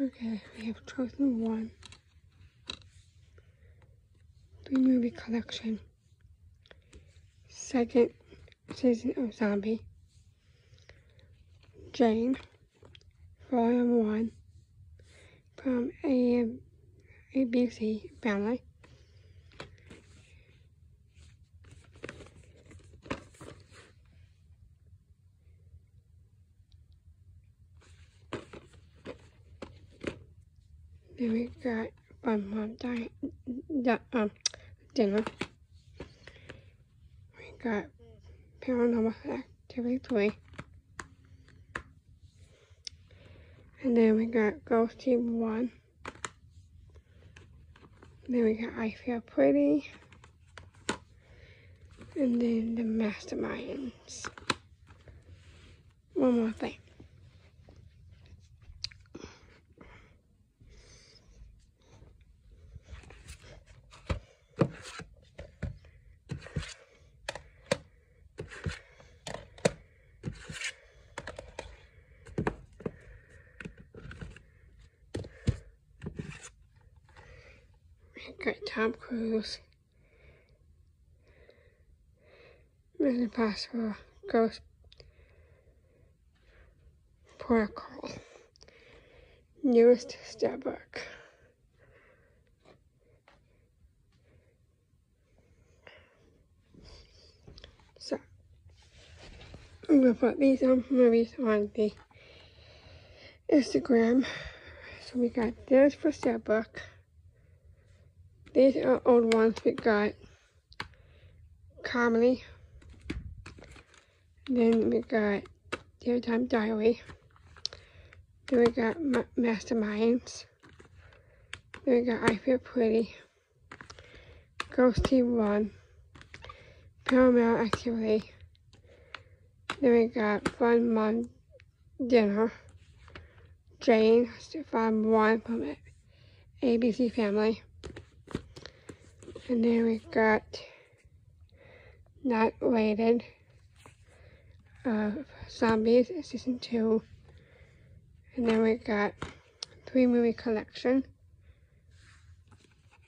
Okay, we have chosen one. Three movie collection. Second season of Zombie. Jane. Volume 1. From a ABC Family. Then we got Fun Mom Diet, um, Dinner. We got Paranormal Activity 3. And then we got Ghost Team 1. Then we got I Feel Pretty. And then the Masterminds. One more thing. Got Tom Cruise. Mission Impossible Ghost Protocol. Newest book. So, I'm to put these on movies on the Instagram. So we got this for book. These are old ones we got Comedy. Then we got Daytime Diary. Then we got Masterminds. Then we got I Feel Pretty. Ghost Team 1. Paranormal Activity. Then we got Fun Mom Dinner. Jane, Stefan 1 from ABC Family. And then we've got Not Rated uh, Zombies Season 2. And then we got Three Movie Collection.